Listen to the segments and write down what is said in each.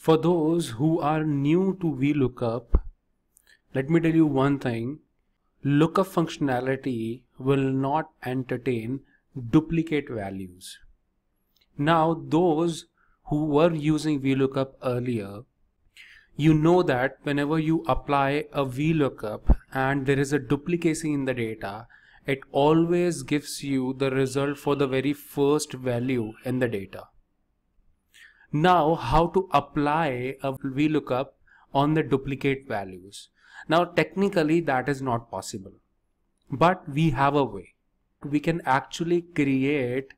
For those who are new to VLOOKUP, let me tell you one thing. Lookup functionality will not entertain duplicate values. Now those who were using VLOOKUP earlier, you know that whenever you apply a VLOOKUP and there is a duplicacy in the data, it always gives you the result for the very first value in the data. Now how to apply a VLOOKUP on the duplicate values. Now technically that is not possible, but we have a way. We can actually create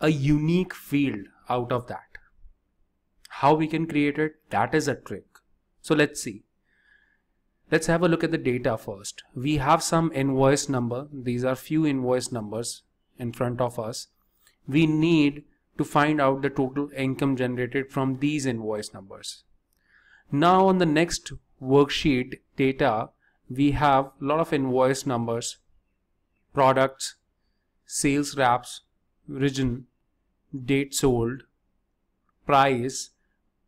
a unique field out of that. How we can create it, that is a trick. So let's see. Let's have a look at the data first. We have some invoice number. These are few invoice numbers in front of us. We need to find out the total income generated from these invoice numbers. Now on the next worksheet data, we have a lot of invoice numbers, products, sales reps, region, date sold, price,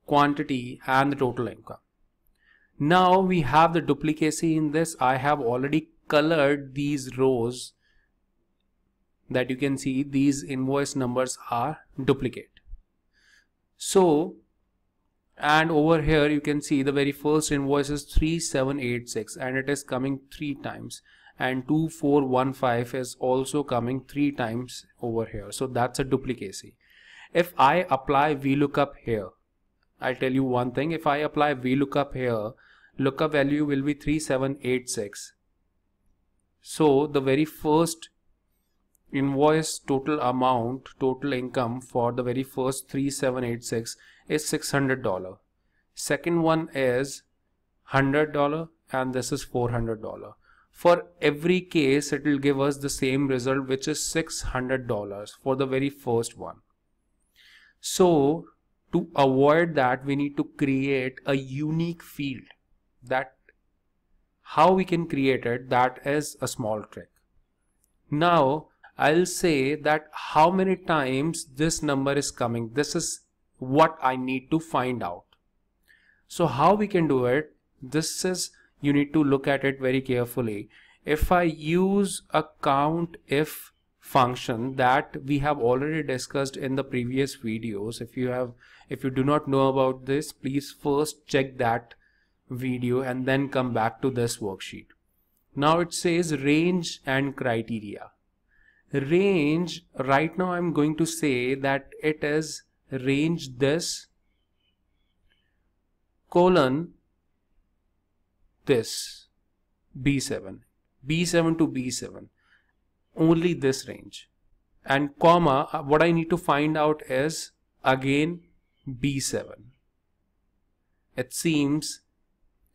quantity and the total income. Now we have the duplicacy in this. I have already colored these rows that you can see these invoice numbers are duplicate. So and over here you can see the very first invoice is 3786 and it is coming three times. And 2415 is also coming three times over here. So that's a duplicacy. If I apply VLOOKUP here I'll tell you one thing. If I apply VLOOKUP here lookup value will be 3786 so the very first invoice total amount total income for the very first 3786 is $600 second one is $100 and this is $400 for every case it will give us the same result which is $600 for the very first one. So to avoid that we need to create a unique field. That how we can create it that is a small trick. Now I'll say that how many times this number is coming this is what I need to find out so how we can do it this is you need to look at it very carefully if I use a count if function that we have already discussed in the previous videos if you have if you do not know about this please first check that video and then come back to this worksheet. Now it says range and criteria. Range, right now I'm going to say that it is range this colon this B7, B7 to B7, only this range. And comma, uh, what I need to find out is again B7. It seems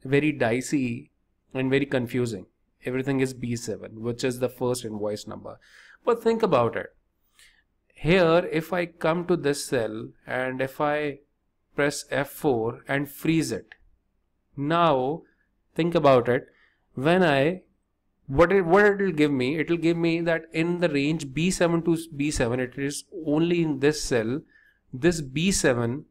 very dicey and very confusing. Everything is B7, which is the first invoice number. But think about it. Here, if I come to this cell and if I press F4 and freeze it, now think about it. When I what it what it will give me? It will give me that in the range b7 to b7 it is only in this cell. This b7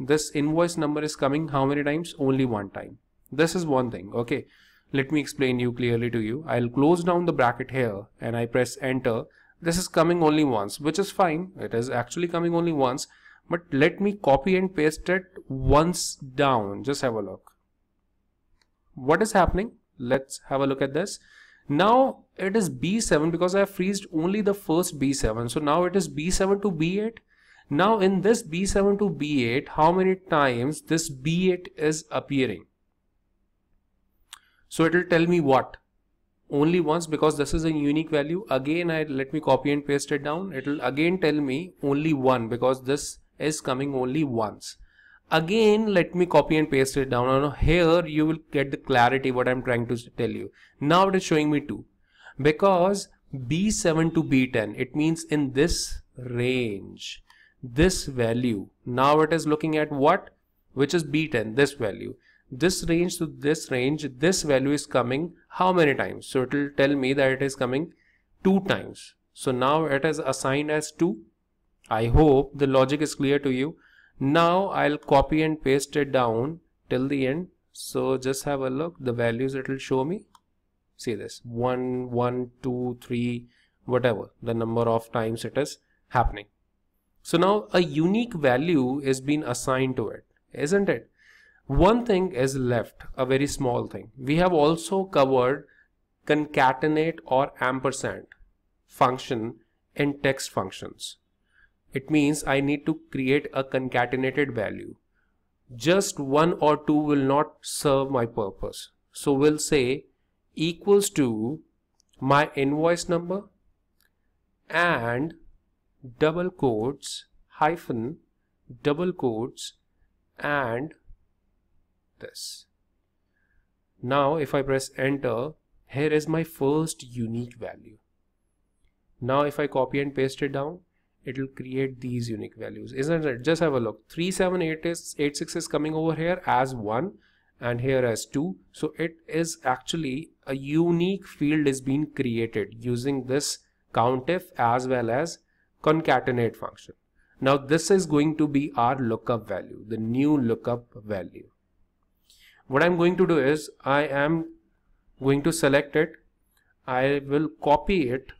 this invoice number is coming how many times? Only one time. This is one thing okay let me explain you clearly to you. I'll close down the bracket here and I press enter. This is coming only once which is fine. It is actually coming only once. But let me copy and paste it once down. Just have a look. What is happening? Let's have a look at this. Now it is b7 because I have freezed only the first b7 so now it is b7 to b8 now in this b7 to b8 how many times this b8 is appearing so it will tell me what? Only once because this is a unique value. Again, I let me copy and paste it down. It will again tell me only one because this is coming only once. Again, let me copy and paste it down. Now here you will get the clarity what I'm trying to tell you. Now it is showing me two because B7 to B10, it means in this range, this value. Now it is looking at what? Which is B10, this value this range to this range this value is coming how many times? So it will tell me that it is coming two times. So now it is assigned as 2 i hope the logic is clear to you. Now I'll copy and paste it down till the end. So just have a look. The values it will show me. See this. One one two three whatever the number of times it is happening. So now a unique value is being assigned to it isn't it one thing is left a very small thing. We have also covered concatenate or ampersand function in text functions. It means I need to create a concatenated value. Just one or two will not serve my purpose. So we'll say equals to my invoice number and double quotes hyphen double quotes and this. Now if I press enter, here is my first unique value. Now if I copy and paste it down, it will create these unique values. Isn't it? Just have a look. 37886 is coming over here as 1 and here as 2. So it is actually a unique field is being created using this COUNTIF as well as concatenate function. Now this is going to be our lookup value, the new lookup value. What I'm going to do is I am going to select it. I will copy it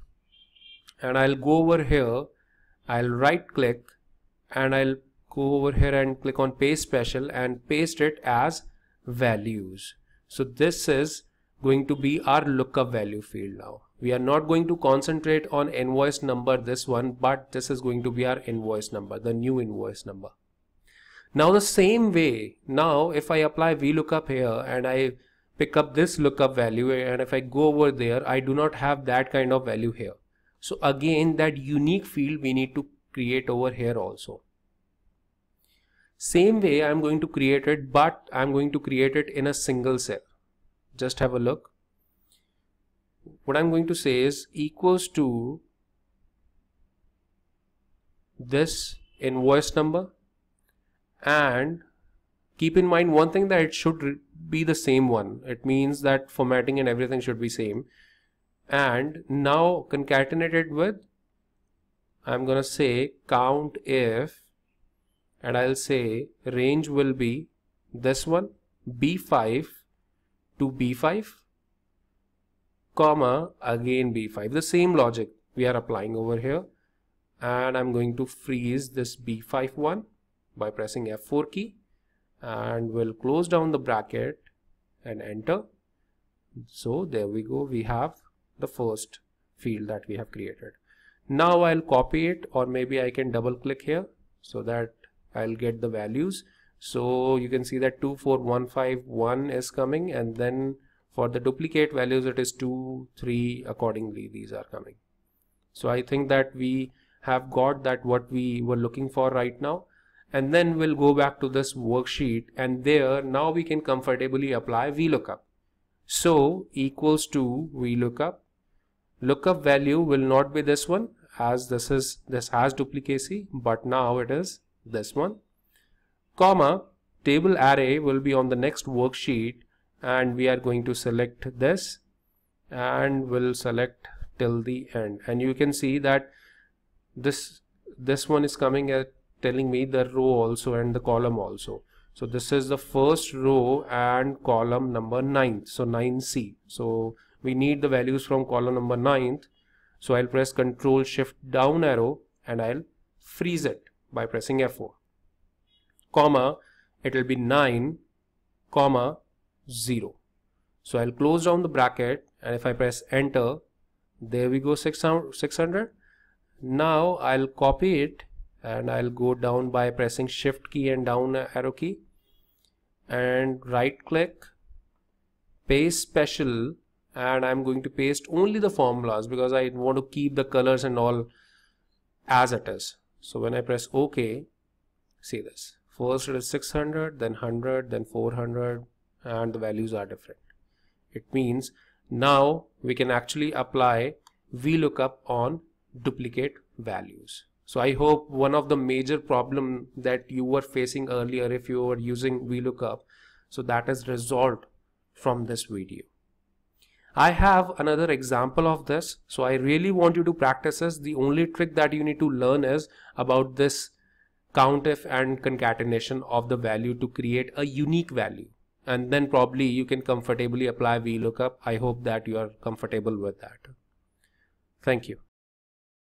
and I'll go over here. I'll right click and I'll go over here and click on paste special and paste it as values. So this is going to be our lookup value field now. We are not going to concentrate on invoice number this one but this is going to be our invoice number the new invoice number. Now the same way now if I apply VLOOKUP here and I pick up this lookup value and if I go over there I do not have that kind of value here. So again that unique field we need to create over here also. Same way I'm going to create it but I'm going to create it in a single cell. Just have a look. What I'm going to say is equals to this invoice number and keep in mind one thing that it should be the same one. It means that formatting and everything should be same. And now concatenated with I'm gonna say count if and I'll say range will be this one b5 to b5 comma again b5 the same logic we are applying over here and I'm going to freeze this b5 one by pressing F4 key and we'll close down the bracket and enter. So there we go. We have the first field that we have created. Now I'll copy it or maybe I can double click here so that I'll get the values. So you can see that 24151 is coming and then for the duplicate values it is 2 3 accordingly these are coming. So I think that we have got that what we were looking for right now and then we'll go back to this worksheet and there now we can comfortably apply VLOOKUP. So equals to VLOOKUP. Lookup value will not be this one as this is this has duplicacy but now it is this one. Comma table array will be on the next worksheet and we are going to select this and we'll select till the end. And you can see that this this one is coming at telling me the row also and the column also. So this is the first row and column number 9 so 9c so we need the values from column number 9th so I'll press control shift down arrow and I'll freeze it by pressing F4 comma it will be 9 comma 0 so I'll close down the bracket and if I press enter there we go 600 now I'll copy it and I'll go down by pressing shift key and down arrow key. And right click paste special and I'm going to paste only the formulas because I want to keep the colors and all as it is. So when I press OK see this. First it is 600 then 100 then 400 and the values are different. It means now we can actually apply VLOOKUP on duplicate values so I hope one of the major problem that you were facing earlier if you were using VLOOKUP so that is resolved from this video I have another example of this so I really want you to practice this the only trick that you need to learn is about this COUNTIF and concatenation of the value to create a unique value. And then probably you can comfortably apply VLOOKUP. I hope that you are comfortable with that. Thank you.